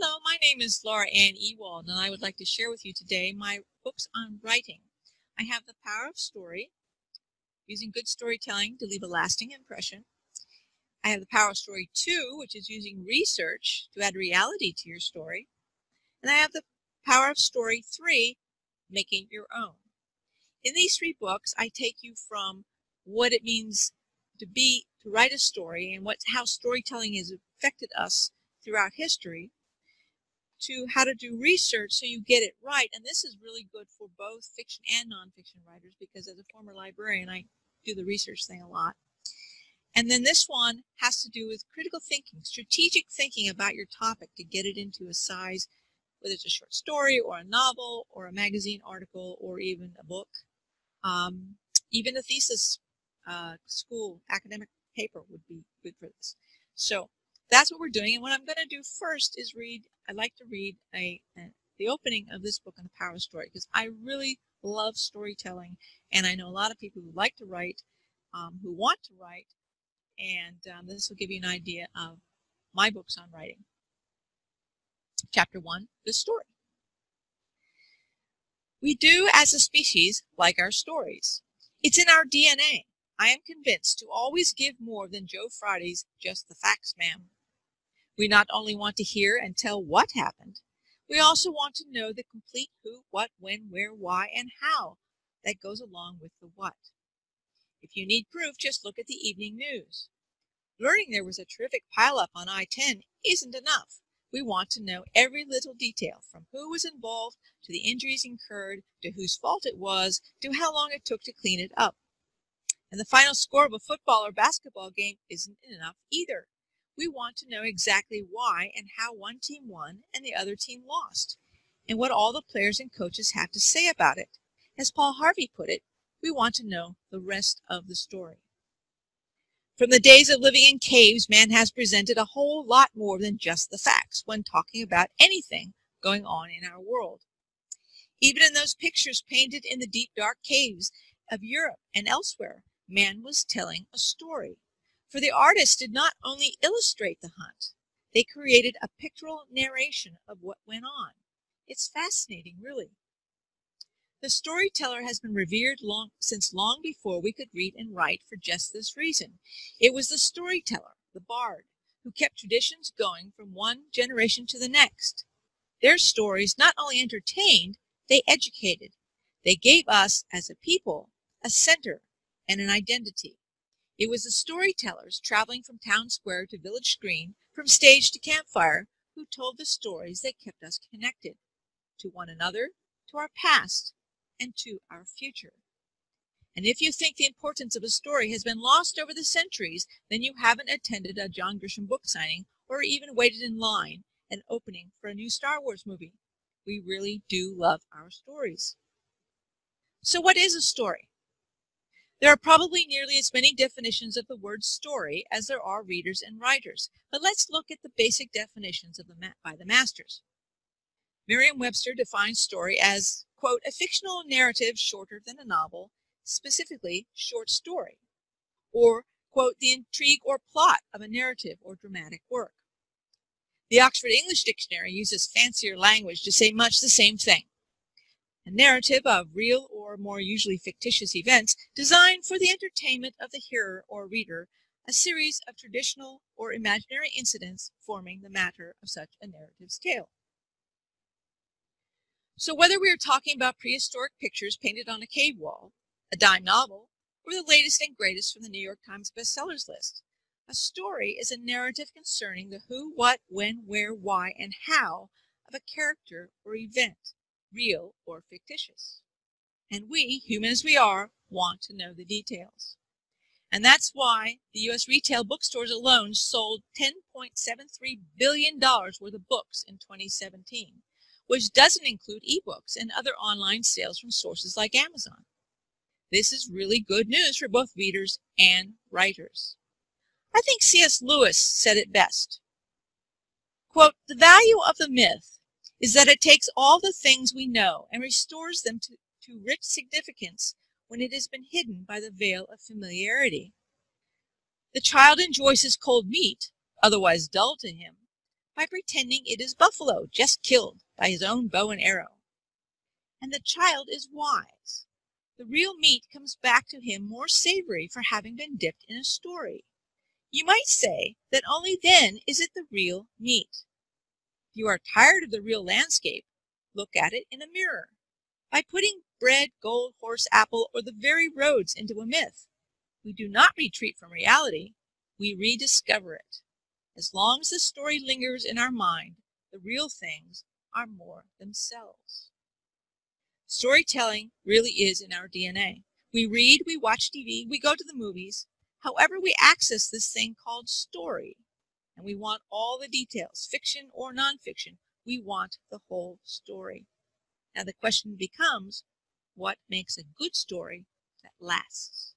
Hello, my name is Laura Anne Ewald, and I would like to share with you today my books on writing. I have The Power of Story, using good storytelling to leave a lasting impression. I have The Power of Story 2, which is using research to add reality to your story. And I have The Power of Story 3, Making Your Own. In these three books, I take you from what it means to be, to write a story and what, how storytelling has affected us throughout history to how to do research so you get it right. And this is really good for both fiction and nonfiction writers because as a former librarian, I do the research thing a lot. And then this one has to do with critical thinking, strategic thinking about your topic to get it into a size, whether it's a short story or a novel or a magazine article or even a book. Um, even a thesis uh, school academic paper would be good for this. So that's what we're doing. And what I'm going to do first is read, I'd like to read a, a the opening of this book on the power of story because I really love storytelling. And I know a lot of people who like to write, um, who want to write. And um, this will give you an idea of my books on writing. Chapter 1 The Story. We do, as a species, like our stories. It's in our DNA. I am convinced to always give more than Joe Friday's Just the Facts, ma'am. We not only want to hear and tell what happened, we also want to know the complete who, what, when, where, why, and how that goes along with the what. If you need proof, just look at the evening news. Learning there was a terrific pileup on I-10 isn't enough. We want to know every little detail, from who was involved, to the injuries incurred, to whose fault it was, to how long it took to clean it up. And the final score of a football or basketball game isn't enough either. We want to know exactly why and how one team won and the other team lost, and what all the players and coaches have to say about it. As Paul Harvey put it, we want to know the rest of the story. From the days of living in caves, man has presented a whole lot more than just the facts when talking about anything going on in our world. Even in those pictures painted in the deep dark caves of Europe and elsewhere, man was telling a story. For the artists did not only illustrate the hunt, they created a pictorial narration of what went on. It's fascinating, really. The storyteller has been revered long, since long before we could read and write for just this reason. It was the storyteller, the bard, who kept traditions going from one generation to the next. Their stories not only entertained, they educated. They gave us, as a people, a center and an identity. It was the storytellers traveling from town square to village screen, from stage to campfire, who told the stories that kept us connected to one another, to our past, and to our future. And if you think the importance of a story has been lost over the centuries, then you haven't attended a John Grisham book signing or even waited in line an opening for a new Star Wars movie. We really do love our stories. So what is a story? There are probably nearly as many definitions of the word story as there are readers and writers, but let's look at the basic definitions of the by the masters. Merriam-Webster defines story as, quote, a fictional narrative shorter than a novel, specifically short story, or, quote, the intrigue or plot of a narrative or dramatic work. The Oxford English Dictionary uses fancier language to say much the same thing a narrative of real or more usually fictitious events designed for the entertainment of the hearer or reader, a series of traditional or imaginary incidents forming the matter of such a narrative's tale. So whether we are talking about prehistoric pictures painted on a cave wall, a dime novel, or the latest and greatest from the New York Times bestsellers list, a story is a narrative concerning the who, what, when, where, why, and how of a character or event real or fictitious. And we, human as we are, want to know the details. And that's why the U.S. retail bookstores alone sold $10.73 billion worth of books in 2017, which doesn't include ebooks and other online sales from sources like Amazon. This is really good news for both readers and writers. I think C.S. Lewis said it best. Quote, the value of the myth is that it takes all the things we know and restores them to, to rich significance when it has been hidden by the veil of familiarity. The child enjoys his cold meat, otherwise dull to him, by pretending it is buffalo just killed by his own bow and arrow. And the child is wise. The real meat comes back to him more savory for having been dipped in a story. You might say that only then is it the real meat. If you are tired of the real landscape, look at it in a mirror. By putting bread, gold, horse, apple, or the very roads into a myth, we do not retreat from reality, we rediscover it. As long as the story lingers in our mind, the real things are more themselves. Storytelling really is in our DNA. We read, we watch TV, we go to the movies. However, we access this thing called story. And we want all the details, fiction or nonfiction. We want the whole story. Now the question becomes, what makes a good story that lasts?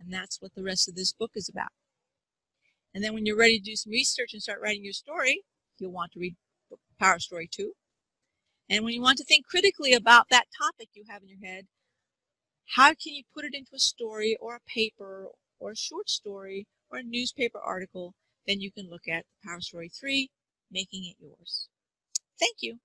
And that's what the rest of this book is about. And then when you're ready to do some research and start writing your story, you'll want to read Power Story 2. And when you want to think critically about that topic you have in your head, how can you put it into a story or a paper or a short story or a newspaper article? Then you can look at Power Story 3, Making It Yours. Thank you.